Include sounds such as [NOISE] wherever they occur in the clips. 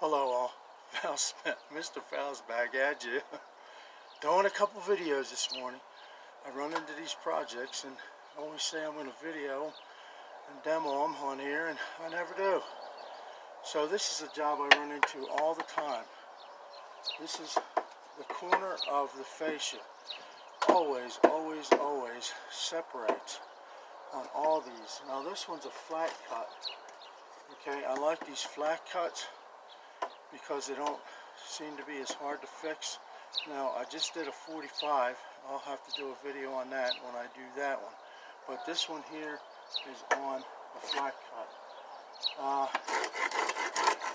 Hello all, [LAUGHS] Mr. Fowl's back at you. [LAUGHS] Doing a couple videos this morning. I run into these projects and I always say I'm going to video and demo them on here and I never do. So this is a job I run into all the time. This is the corner of the fascia. Always, always, always separates on all these. Now this one's a flat cut. Okay, I like these flat cuts because they don't seem to be as hard to fix. Now I just did a 45. I'll have to do a video on that when I do that one. But this one here is on a flat cut. Uh,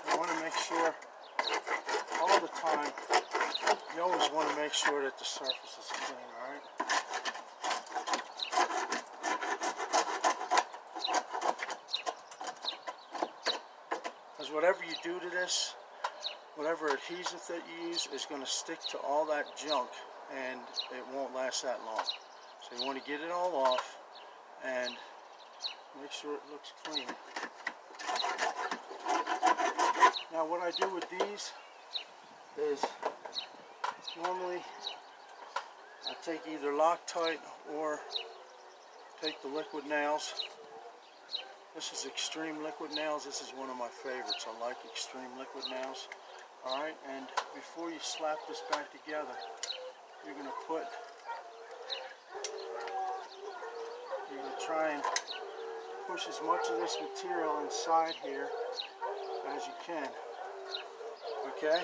I want to make sure all the time, you always want to make sure that the surface is clean, alright? Because whatever you do to this, whatever adhesive that you use is going to stick to all that junk and it won't last that long. So you want to get it all off and make sure it looks clean. Now what I do with these is normally I take either Loctite or take the liquid nails. This is Extreme Liquid Nails. This is one of my favorites. I like Extreme Liquid Nails. Alright, and before you slap this back together, you're going to put, you're going to try and push as much of this material inside here as you can. Okay?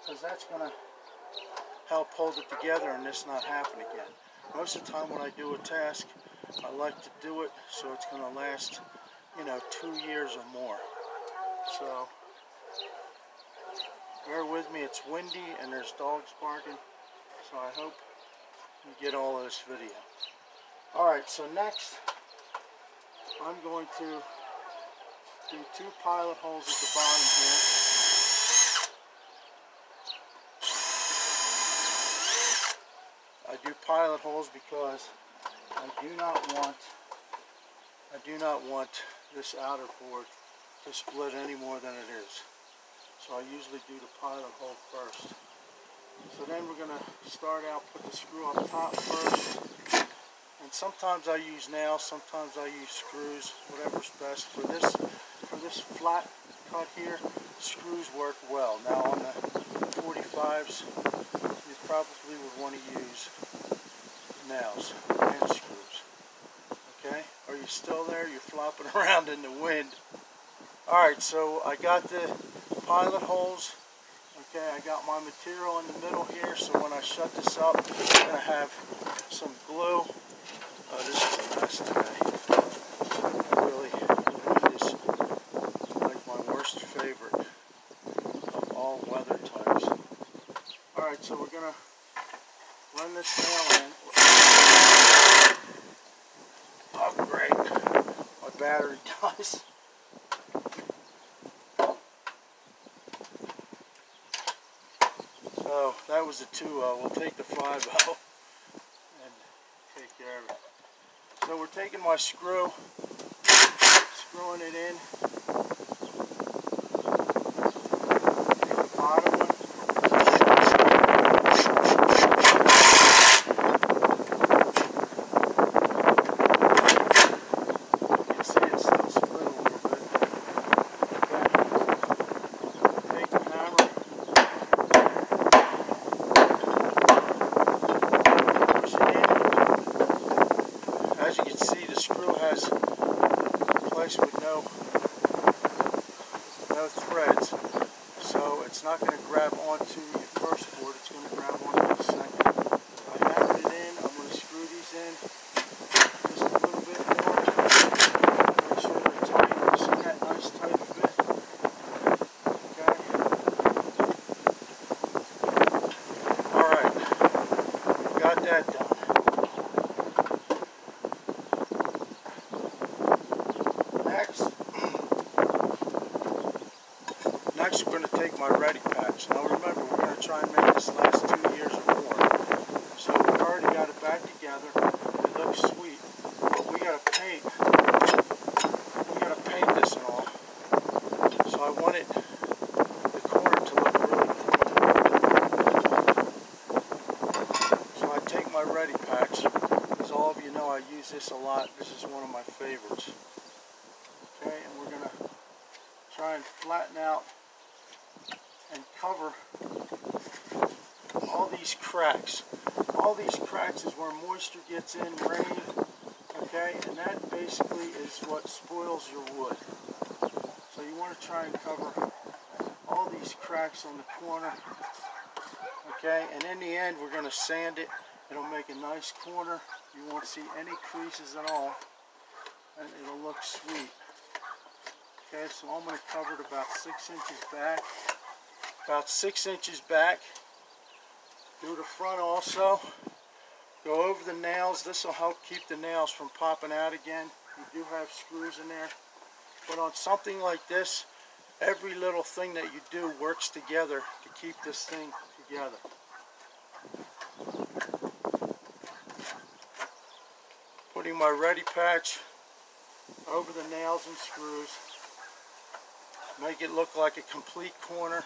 Because that's going to help hold it together and this not happen again. Most of the time when I do a task, I like to do it so it's going to last, you know, two years or more. So, bear with me, it's windy and there's dogs barking. So I hope you get all of this video. Alright, so next, I'm going to do two pilot holes at the bottom here. I do pilot holes because I do not want I do not want this outer board to split any more than it is. So I usually do the pilot hole first. So then we're going to start out, put the screw up top first. And sometimes I use nails, sometimes I use screws, whatever's best. For this, for this flat cut here, screws work well. Now on the 45s, you probably would want to use nails and screws. Okay, are you still there? You're flopping [LAUGHS] around in the wind. Alright, so I got the pilot holes. Okay, I got my material in the middle here, so when I shut this up, I'm going to have some glue. Oh, this is a mess today. I really, wind is like my worst favorite of all weather types. Alright, so we're going to run this nail in. Oh, great. My battery [LAUGHS] dies. So that was the 2 uh, We'll take the 5 [LAUGHS] out and take care of it. So we're taking my screw, screwing it in. Take the bottom one. You can see it's still split a little bit. Okay. Take the hammer. Push it in. As you can see, the screw has a place with no no threads, so it's not going to grab onto your first board. It's going to grab onto the second. try and make this last two years or more. So we already got it back together. It looks sweet, but we got to paint. We got to paint this and all. So I want it the corner to look really cool. So I take my ready patch. As all of you know, I use this a lot. This is one of my favorites. Okay, and we're gonna try and flatten out and cover all these cracks. All these cracks is where moisture gets in, rain, okay, and that basically is what spoils your wood. So you want to try and cover all these cracks on the corner, okay, and in the end we're going to sand it. It'll make a nice corner. You won't see any creases at all, and it'll look sweet. Okay, so I'm going to cover it about six inches back. About six inches back. Do the front also. Go over the nails. This will help keep the nails from popping out again. You do have screws in there. But on something like this, every little thing that you do works together to keep this thing together. Putting my ready patch over the nails and screws. Make it look like a complete corner.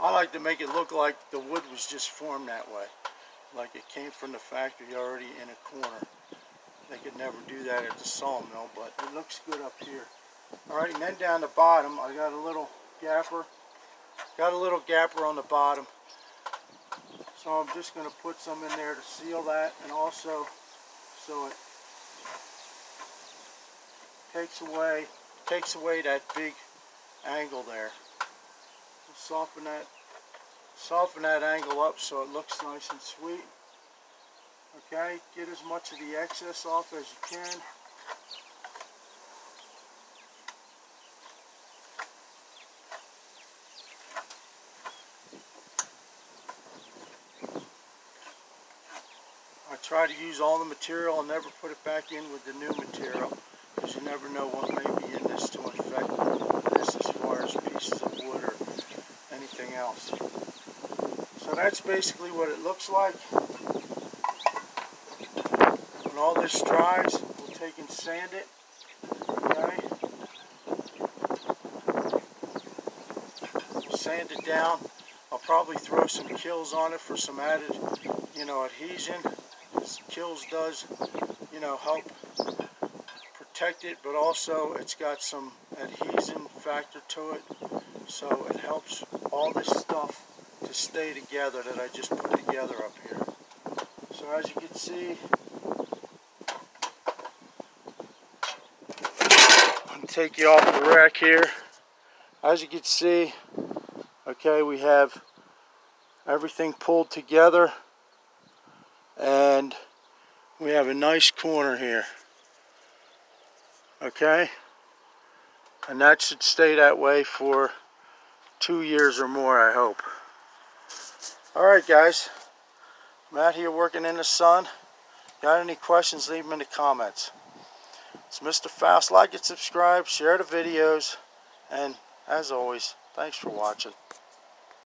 I like to make it look like the wood was just formed that way. Like it came from the factory already in a corner. They could never do that at the sawmill, but it looks good up here. Alright, and then down the bottom, I got a little gapper. Got a little gapper on the bottom. So I'm just going to put some in there to seal that and also so it takes away takes away that big angle there. Soften that soften that angle up so it looks nice and sweet. Okay, get as much of the excess off as you can. I try to use all the material and never put it back in with the new material because you never know what may be in this to infect this as far as pieces of wood or anything else. So that's basically what it looks like. When all this dries, we'll take and sand it. Okay. Sand it down. I'll probably throw some Kilz on it for some added, you know, adhesion. Kilz does, you know, help protect it, but also it's got some adhesion factor to it. So it helps all this stuff to stay together that I just put together up here. So as you can see, I'll take you off the rack here. As you can see, okay, we have everything pulled together and we have a nice corner here. Okay? And that should stay that way for two years or more, I hope. Alright guys, I'm out here working in the sun. Got any questions, leave them in the comments. It's Mr. Faust. Like and subscribe, share the videos, and as always, thanks for watching.